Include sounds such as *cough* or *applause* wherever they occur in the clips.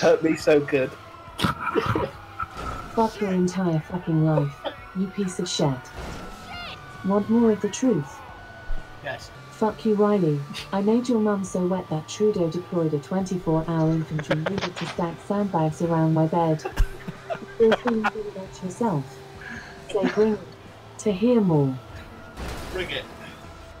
hurt me so good. Fuck your entire fucking life, you piece of shit. Want more of the truth? Yes. Fuck you, Riley. I made your mum so wet that Trudeau deployed a 24 hour infantry unit to stack sandbags around my bed. Feel feeling good about yourself. Say bring it. To hear more. Bring it.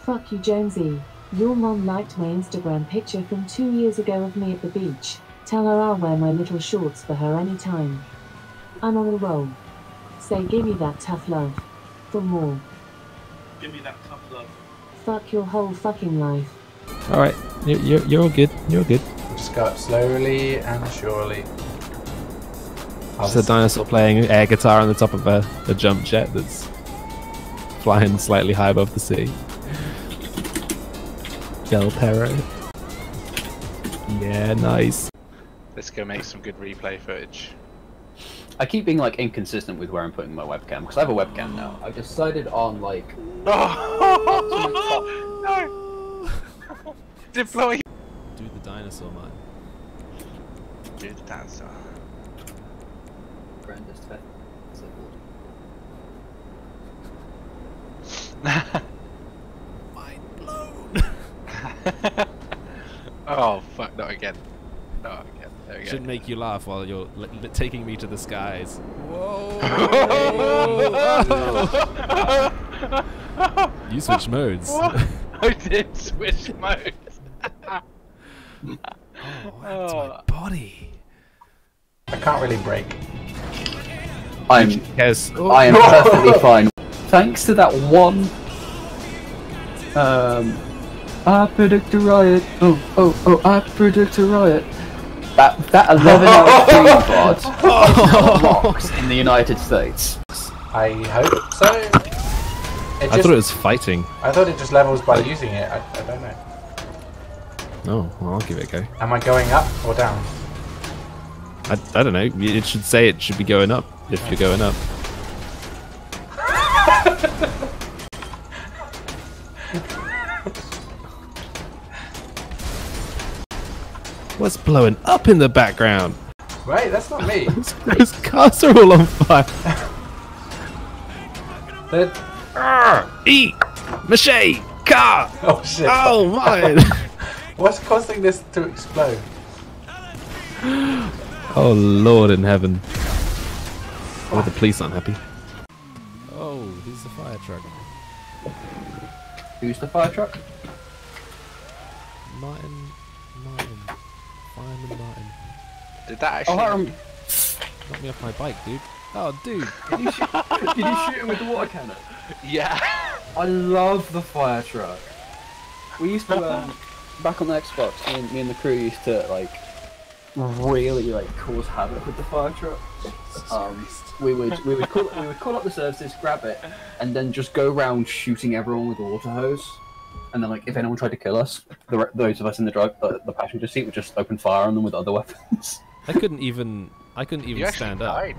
Fuck you, Jonesy. Your mom liked my Instagram picture from two years ago of me at the beach. Tell her I'll wear my little shorts for her anytime. I'm on a roll. Say gimme that tough love. For more. Give me that tough love. Fuck your whole fucking life. Alright, you're, you're, you're all good. You're all good. Just go up slowly and surely. Just a dinosaur playing air guitar on the top of a, a jump jet that's flying slightly high above the sea. Del Perro. Yeah, nice. Let's go make some good replay footage. I keep being like inconsistent with where I'm putting my webcam because I have a webcam now. I've decided on like Oh no! *laughs* *laughs* Deploy. Do the dinosaur man. Do the dinosaur. grandest pet. So called. *laughs* oh fuck! Not again. Not again. There we go. Should make you laugh while you're li- li- taking me to the skies. Whoa! *laughs* you switch modes. What? *laughs* I did switch modes. Oh, that's my body. I can't really break. I'm Yes. I am *laughs* perfectly fine. Thanks to that one um I predict a riot. Oh oh oh I predict a riot. That that eleven hour stream bot rocks in the United States. I hope so. It I just, thought it was fighting. I thought it just levels by using it. I, I don't know. Oh, well, I'll give it a go. Am I going up or down? I, I don't know. It should say it should be going up if you're going up. *laughs* What's blowing up in the background? Wait, that's not me. *laughs* Those cars are all on fire. *laughs* They're- Arr, eat! Ah, Mache! Car! oh shit. Oh, mine! *laughs* What's causing this to explode? *gasps* oh, Lord in heaven. Oh, the police aren't happy. Oh, who's the fire truck? Who's the fire truck? Martin. Martin. Fireman Martin. Did that Oh, actually? I rem- Knock me off my bike, dude. Oh, dude. did, you shoot, *laughs* did you shoot him with the water cannon? Yeah. I love the fire truck. We used to um, back on the Xbox. Me and, me and the crew used to like really like cause havoc with the fire truck. Um, we would we would call we would call up the services, grab it, and then just go around shooting everyone with a water hose. And then like if anyone tried to kill us, the, those of us in the drive uh, the passenger seat would just open fire on them with other *laughs* weapons. I couldn't even. I couldn't even You actually stand up. died.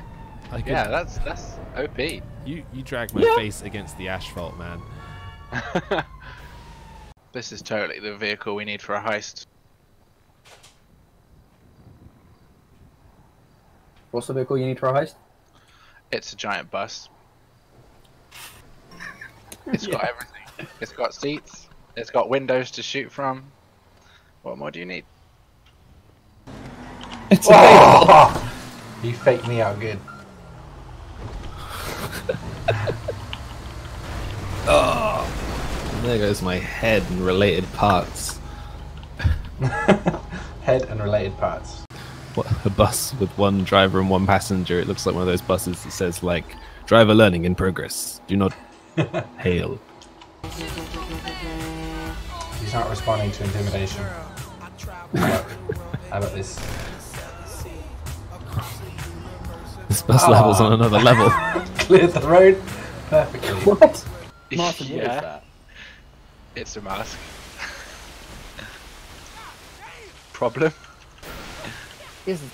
I could, Yeah, that's that's OP. You you dragged my Yeah. face against the asphalt, man. *laughs* this is totally the vehicle we need for a heist. What's the vehicle you need for a heist? It's a giant bus. *laughs* It's got everything. It's got seats. It's got windows to shoot from. What more do you need? It's Oh! *laughs* You faked me out good. And *laughs* oh, there goes my head and related parts. *laughs* Head and related parts. What a bus with one driver and one passenger. It looks like one of those buses that says like driver learning in progress. Do not hail. He's not responding to intimidation. How about, this? This bus level's on ah. another level. *laughs* Cleared the road perfectly. what? Martin, what is Yeah. Uh, that? It's a mask. *laughs* Problem? Isn't.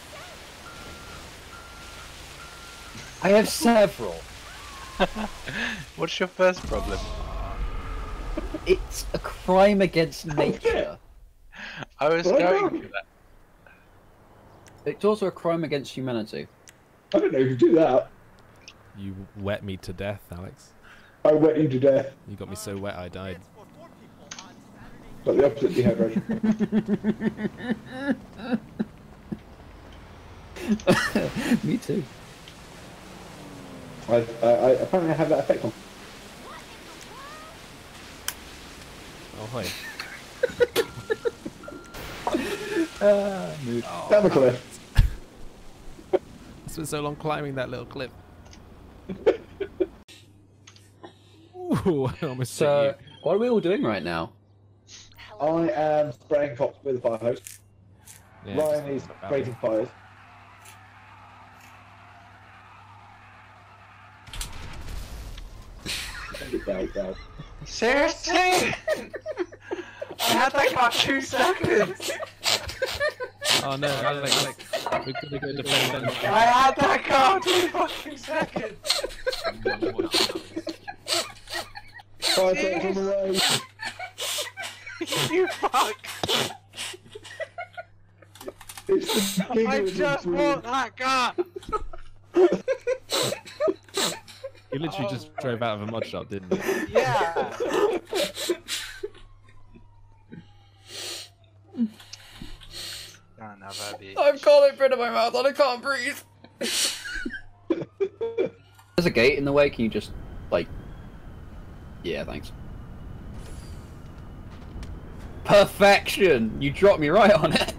I have several. *laughs* What's your first problem? It's a crime against oh, nature. I was Oh, going no. for that. It's also a crime against humanity. I don't know if you do that. You wet me to death, Alex. I wet you to death. You got me so wet I died. But the opposite you had, *laughs* Me too. I, I, I apparently have that effect on. Oh, ah, hi. Down the cliff. I spent so long climbing that little cliff. Ooh, I almost So, hit what are we all doing right now? I am spraying cops with a fire hose. Yeah, Ryan is just about creating fires. Send it down, down. Seriously? *laughs* I had that car two seconds. Oh no, Alex, Alex. We're gonna go defend them. I had that car two fucking seconds. Fire trucks on the way. *laughs* you fuck. It's the I just between- bought that car. You literally just drove out of a mod shop, didn't you? Yeah. Another bitch. I've got it in my mouth and I can't breathe. *laughs* There's a gate in the way. Can you just like? Yeah, thanks. Perfection! You dropped me right on it.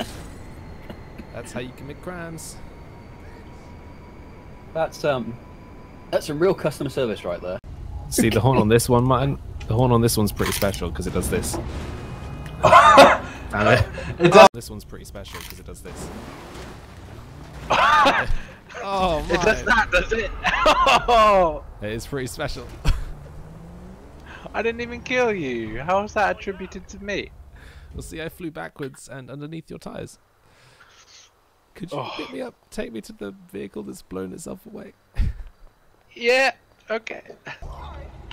*laughs* That's how you commit crimes. That's um, that's some real customer service right there. See the horn on this one, Martin? The horn on this one's pretty special because it does this. *laughs* Damn it. It does. This one's pretty special because it does this. *laughs* oh, It does that, does it? *laughs* Oh, It is pretty special. *laughs* I didn't even kill you. How was that attributed to me? Well, see, I flew backwards and underneath your tires. Could you Oh. pick me oh. up, take me to the vehicle that's blown itself away? Yeah. Okay.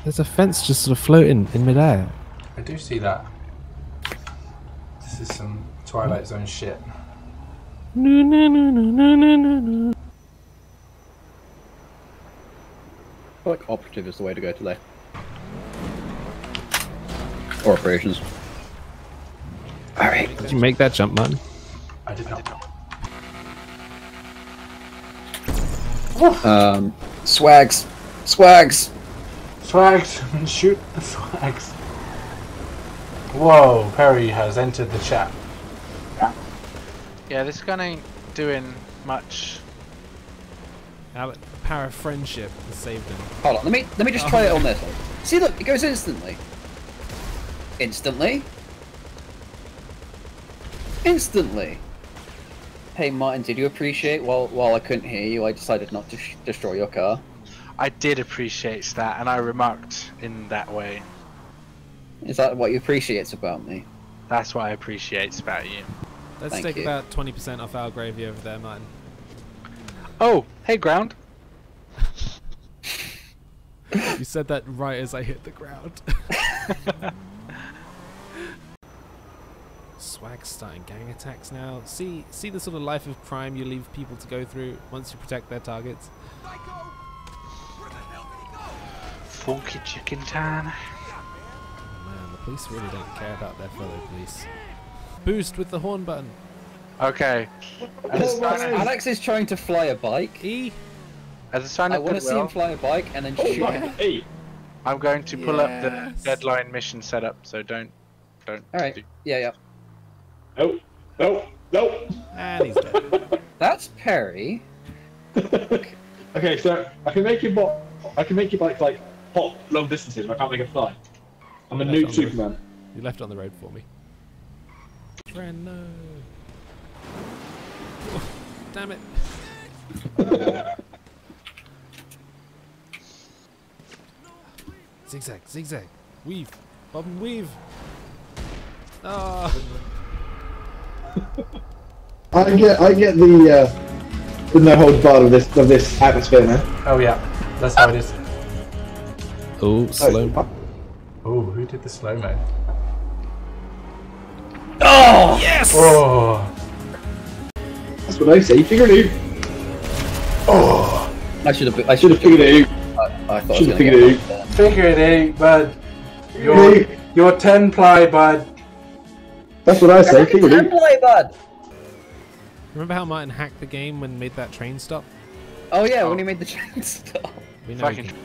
There's a fence just sort of floating in midair. I do see that. This is some Twilight Zone shit. No, no, no, no, no, no, no, no. I feel like operative is the way to go today. Or operations. Alright. Did you make that jump, man? I did not. Um, swags. Swags! Swags! *laughs* Shoot the swags! Whoa, Perry has entered the chat. Yeah, this gun ain't doing much. Alec, the power of friendship has saved him. Hold on, let me let me just try it on this. See look, it goes instantly. Instantly. Instantly. Hey Martin, did you appreciate while while I couldn't hear you, I decided not to sh- destroy your car? I did appreciate that, and I remarked in that way. Is that what you appreciate about me? That's what I appreciate about you. Let's Thank take you. about 20% off our gravy over there, Martin. Oh, hey, ground. *laughs* You said that right as I hit the ground. *laughs* Swag's starting gang attacks now. See, see the sort of life of crime you leave people to go through once you protect their targets. Funky chicken town. Man, the police really don't care about their fellow police. Boost with the horn button. Okay. As a sign of, Alex is trying to fly a bike. E. as a sign I of want to see him goodwill, fly a bike and then oh shoot him. Hey, I'm going to pull up the deadline mission setup. So don't, don't. Alright. do- Yeah, yeah. no, no, no. And he's dead. *laughs* That's Perry. *laughs* okay, so I can make your bot. I can make your bike like hop long distances. but I can't make it fly. I'm a new noob on Superman. You left it on the road for me. Treno. Oh, damn it. zigzag, zigzag. Weave. Bob and weave. Ah. I get, I get the uh, the no holds barred of this of this atmosphere now. Oh yeah, that's how it is. Oh, slow. Oh, Oh, who did the slow mo? Oh! Yes! Oh, That's what I say. Figure it out. Oh! I should have. I should have Figure it out. I, I thought I Should have figured get it that. Figure it out, bud. Figure it You're, you're 10 ply, bud. That's what I say. Figure it out. play, bud. Remember how Martin hacked the game when made that train stop? Oh yeah, when oh. he made the *laughs* train stop. We know. he Fucking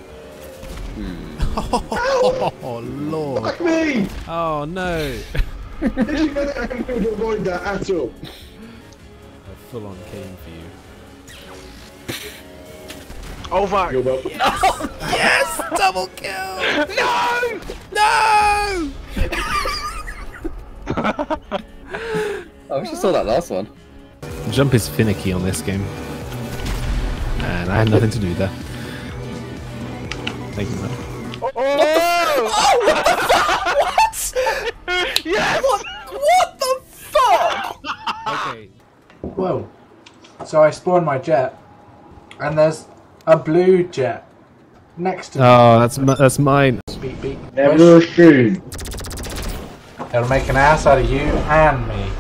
can- Oh lord! Fuck me! Oh no! Is she gonna I'm going to avoid that at all? A full-on cane for you. oh fuck! You're. *laughs* Oh, yes! Double kill! No! No! I wish I saw that last one. Jump is finicky on this game. And I had nothing to do there. Thank you, man. Oh! *laughs* Okay. Whoa. So I spawned my jet, and there's a blue jet next to me. Oh, that's mi- that's mine. Beep beep. Never shoot. It'll make an ass out of you and me.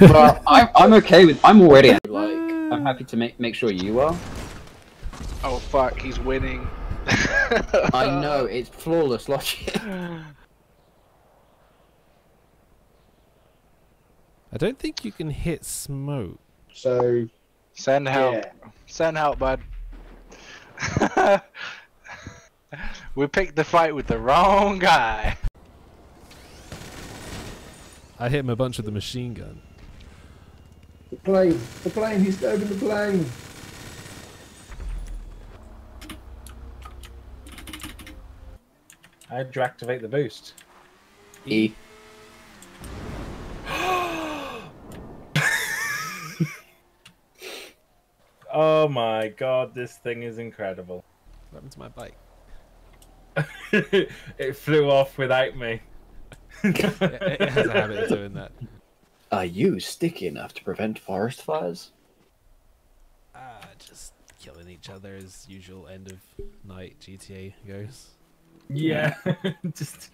*laughs* well, I'm, I'm okay with. I'm already like. I'm happy to make make sure you are. Oh fuck! He's winning. I know it's flawless logic. I don't think you can hit smoke. So, Send help. yeah. Send help, bud. *laughs* we picked the fight with the wrong guy. I hit him a bunch with the machine gun. The plane. The plane. He's stoking the plane. How'd you activate the boost? E. *laughs* Oh my god, this thing is incredible. What happened to my bike? *laughs* it flew off without me. *laughs* It, it has a habit of doing that. Are you sticky enough to prevent forest fires? Ah, just killing each other as usual. End of night GTA goes. Yeah, *laughs* just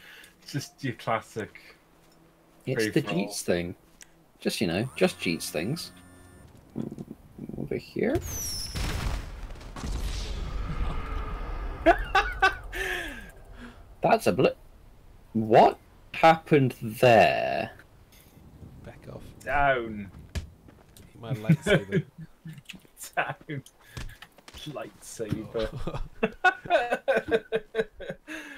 just your classic. It's the for all. thing. Just you know, just cheats things. Over here. *laughs* That's a blip. What happened there? Back off. Down, My lightsaber. *laughs* down. Lightsaber. *laughs* *laughs*